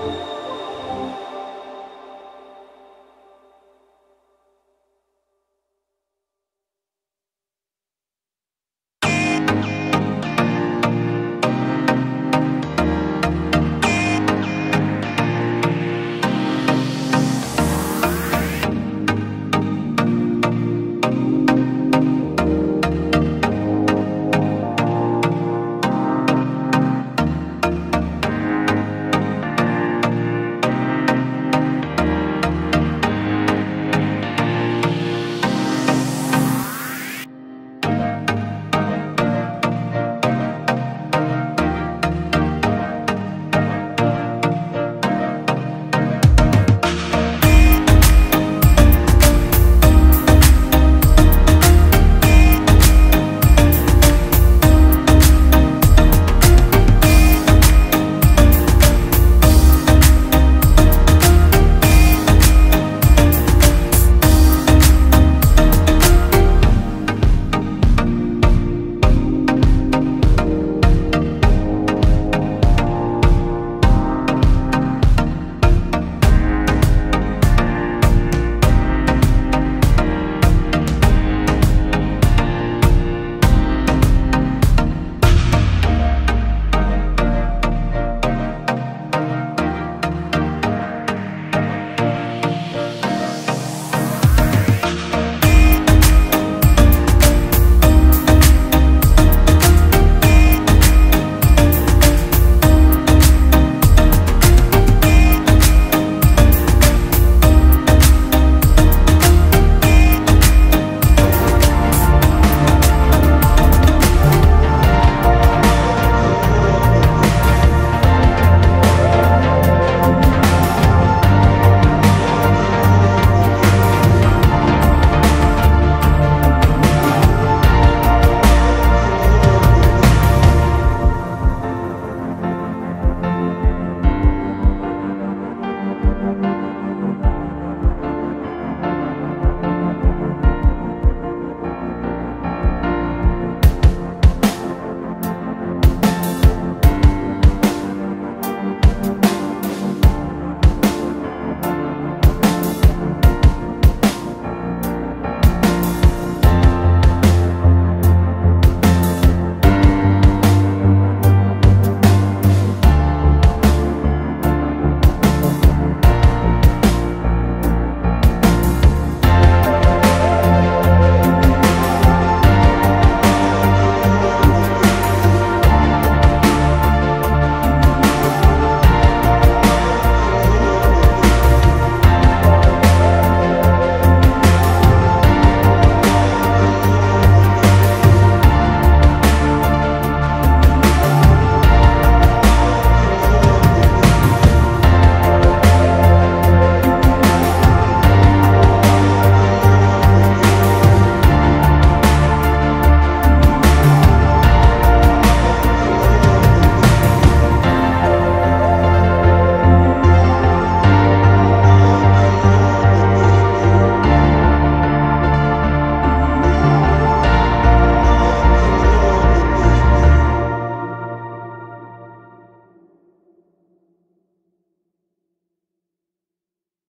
Bye.